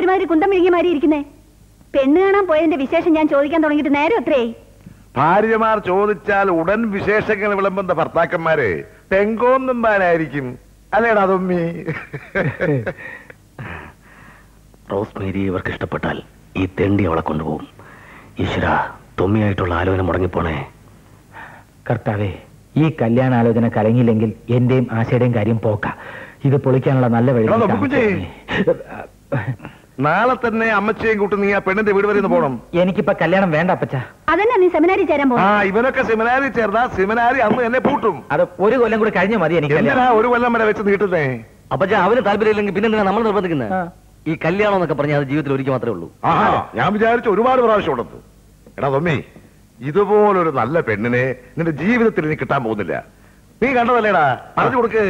ഒരുമാതിരി കുന്തം മാതിരി ഇരിക്കുന്നേ. പെണ്ണ് കാണാൻ പോയതിന്റെ വിശേഷം ഞാൻ ചോദിക്കാൻ തുടങ്ങിയിട്ട് നേരം എത്രയായി? ഭാര്യമാർ ചോദിച്ചാൽ ഉടൻ വിശേഷങ്ങൾ വിളമ്പുന്ന ഭർത്താക്കന്മാരെ പെങ്കോന്നുമ്പാനായിരിക്കും. അല്ലേടാ തൊമ്മി? റോസ്മേരി ഇവർക്ക് ഇഷ്ടപ്പെട്ടാൽ ഈ തെണ്ടി അവളെ കൊണ്ടുപോകും. ഈശ്വര തൊമ്മിയായിട്ടുള്ള ആലോചന മുടങ്ങിപ്പോണേ. കർത്താവേ ഈ കല്യാണാലോചന കലങ്ങിയില്ലെങ്കിൽ എന്റെയും ആശയുടെയും കാര്യം പോക്ക. ഇത് പൊളിക്കാനുള്ള നല്ല വഴി നാളെ തന്നെ അമ്മച്ചയും കൂട്ടി നീ ആ പെണ്ണിന്റെ വീട് വരെ ഒന്ന് പോണം. എനിക്കിപ്പോ കല്യാണം വേണ്ട അപ്പച്ച. അതന്നെ നീ സെമിനാരി ചേരാൻ ആ ഇവനൊക്കെ സെമിനാരി ചേർന്നാ സെമിനാരി അന്ന് എന്നെ പൂട്ടും. അത് ഒരു കൊല്ലം കൂടി കഴിഞ്ഞ മതി എനിക്ക് എന്തിനാ ഒരു കൊല്ലം വരെ വെച്ച് നീട്ടുന്നേ? അപ്പച്ച അവന് താല്പര്യമില്ലെങ്കിൽ പിന്നെ എന്തിനാ നമ്മൾ നിർബന്ധിക്കുന്നത് ഈ കല്യാണം എന്നൊക്കെ പറഞ്ഞാൽ അത് ജീവിതത്തിൽ ഒരിക്കൽ മാത്രമേ ഉള്ളൂ. ആ ഞാൻ വിചാരിച്ചു ഒരുപാട് പ്രാവശ്യം ഉണ്ടത് എടാ തൊമ്മി ഇതുപോലൊരു നല്ല പെണ്ണിനെ നിന്റെ ജീവിതത്തിൽ ഇനി കിട്ടാൻ പോകുന്നില്ല. നീ കണ്ടതല്ലേടാ? പറഞ്ഞു കൊടുക്ക്.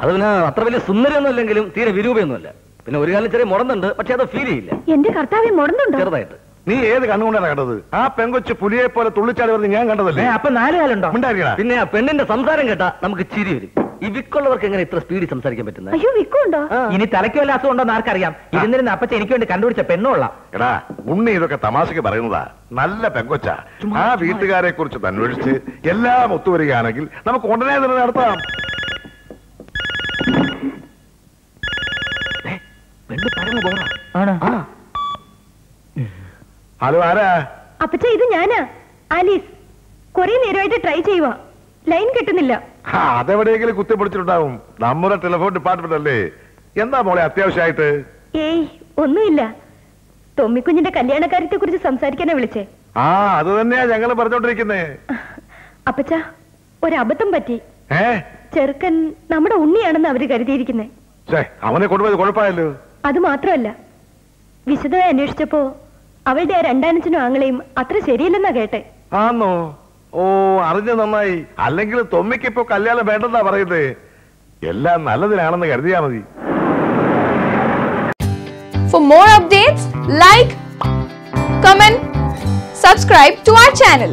അത് പിന്നെ അത്ര വലിയ സുന്ദരമൊന്നും അല്ലെങ്കിലും തീരെ വിരൂപയൊന്നുമല്ല പിന്നെ ഒരു കാലം ചെറിയ മുടന്നുണ്ട് പക്ഷെ അത് ഫീൽ ചെയ്യില്ല. എന്റെ കർത്താവ് മുടന്നുണ്ടോ ചെറുതായിട്ട്. നീ ഏത് കണ്ണുകൊണ്ടാണ് കണ്ടത്? ആ പെങ്കൊച്ച് പുലിയെ പോലെ തുള്ളിച്ചാടി പറഞ്ഞ് ഞാൻ കണ്ടതല്ലേ? അപ്പൊ നാല് കാലുണ്ടോ? പിന്നെ ആ പെണ്ണിന്റെ സംസാരം കേട്ടാ നമുക്ക് ചിരി വരും. ഈ വിക്കുള്ളവർക്ക് എങ്ങനെ ഇത്ര സ്പീഡിൽ സംസാരിക്കാൻ പറ്റുന്നത്? അയ്യോ വിക്കുണ്ടോ? ഇനി തലയ്ക്ക് വല്ല അസുഖം ഉണ്ടോ എന്ന് ആർക്കറിയാം ഇരുന്നിരുന്ന അപ്പച്ച എനിക്ക് വേണ്ടി കണ്ടുപിടിച്ച പെണ്ണുള്ള എടാ ഉണ്ണി ഇതൊക്കെ തമാശക്ക് പറയുന്നതാ. നല്ല പെങ്കൊച്ച. ആ വീട്ടുകാരെ കുറിച്ച് അന്വേഷിച്ച് എല്ലാം ഒത്തുവരികയാണെങ്കിൽ നമുക്ക് ഉടനെ തന്നെ നടത്താം. ഹലോ ആരാ? അപ്പച്ച ഇത് ഞാനാ. ആലീസ്. കൊറേ നേരമായിട്ട് ട്രൈ ചെയ്യുക ലൈൻ കിട്ടുന്നില്ല. ആ, അതെവിടെയെങ്കിലും കുത്തിപ്പൊടിച്ചിട്ടുണ്ടാവും നമ്മുടെ ടെലിഫോൺ ഡിപ്പാർട്ട്മെന്റ് അല്ലേ? എന്താ മോളെ അത്യാവശ്യമായിട്ട്? ഏയ് ഒന്നുമില്ല. തൊമ്മിക്കുഞ്ഞിന്റെ കല്യാണക്കാര്യത്തെ കുറിച്ച് സംസാരിക്കാനാ വിളിച്ചേ. ആ അത് തന്നെയാ ഞങ്ങൾ പറഞ്ഞോണ്ടിരിക്കുന്നേ. അപ്പച്ച ഒരബദ്ധം പറ്റി. ഏ? ചെറുക്കൻ നമ്മുടെ ഉണ്ണിയാണെന്ന് അവർ കരുതിയിരിക്കുന്നേ. അവനെ കൊണ്ടുപോയത് കുഴപ്പമായല്ലോ. അത് മാത്രമല്ല വിശദമായി അന്വേഷിച്ചപ്പോ അവളുടെ ആ രണ്ടാനച്ചനും ആങ്ങളെയും അത്ര ശരിയല്ലെന്നാ കേട്ടെ. ആന്നോ? ഓ അറിഞ്ഞ നന്നായി. അല്ലെങ്കിൽ തൊമ്മയ്ക്ക് ഇപ്പൊ കല്യാണം വേണ്ടെന്നാ പറയുന്നത് എല്ലാം നല്ലതിനാണെന്ന് കരുതിയാ മതി. For more updates, like comment subscribe to our channel.